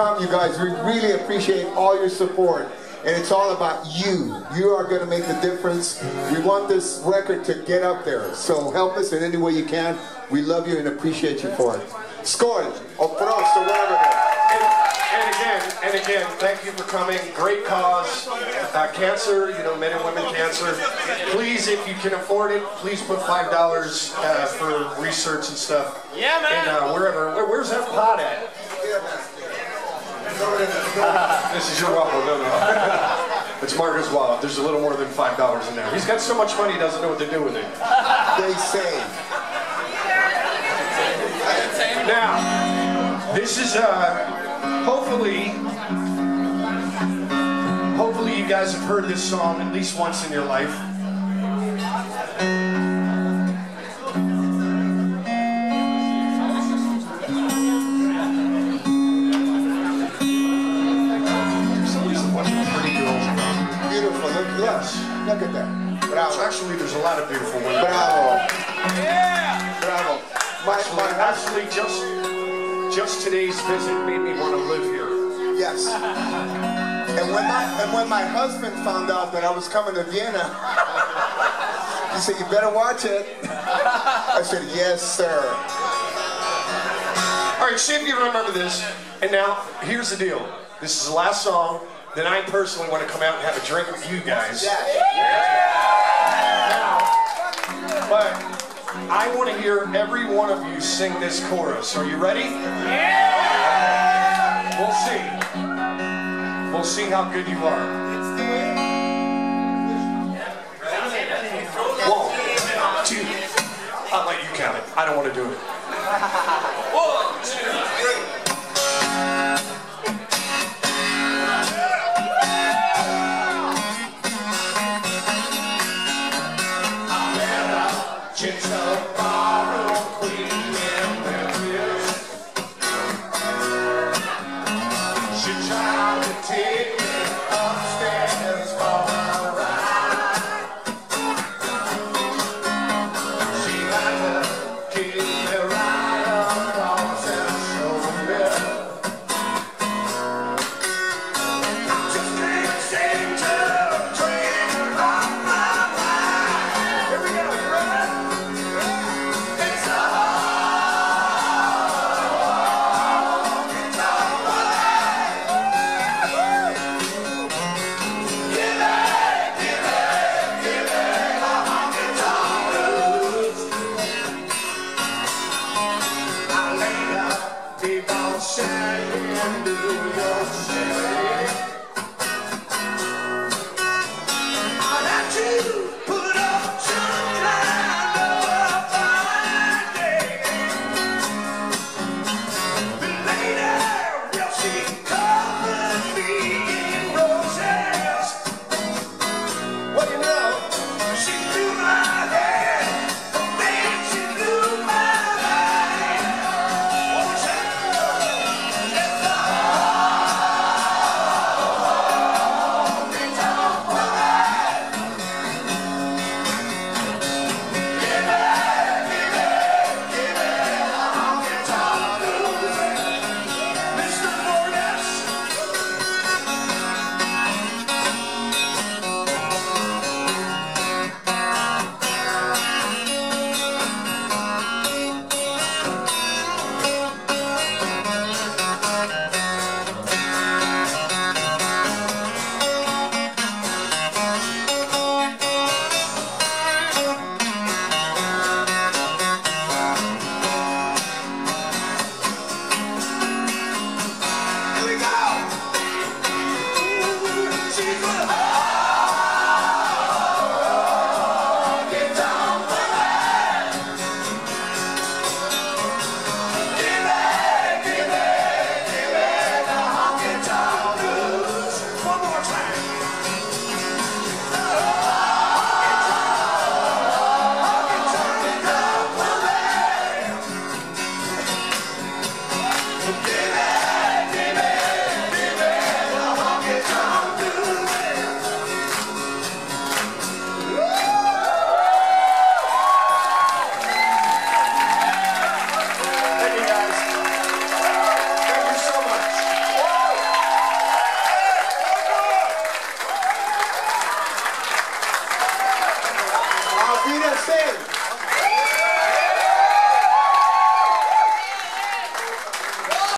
come, you guys. We really appreciate all your support. And it's all about you. You are going to make the difference. We want this record to get up there. So help us in any way you can. We love you and appreciate you for it. Skol, or prost, or whatever. And again, and again, thank you for coming. Great cause. Uh, cancer, you know, men and women cancer. Please, if you can afford it, please put five dollars uh, for research and stuff. Yeah, man. And uh, wherever, where, where's that pot at? This is your waffle, no, no. it's Marco's Wallet. There's a little more than five dollars in there. He's got so much money, he doesn't know what to do with it. They say. Now, this is uh, hopefully, hopefully you guys have heard this song at least once in your life. Look. Yes. Look at that. Bravo. Actually, there's a lot of beautiful women. Bravo. Yeah. Bravo. My, Actually, my actually, just just today's visit made me want to live here. Yes. And when my and when my husband found out that I was coming to Vienna, he said, "You better watch it." I said, "Yes, sir." All right, see if you remember this. And now, here's the deal. This is the last song. Then I personally want to come out and have a drink with you guys. But I want to hear every one of you sing this chorus. Are you ready? Yeah. We'll see. We'll see how good you are. One, two. I'll let you count it. I don't want to do it. One, two, three. She tried to take Put parceiro.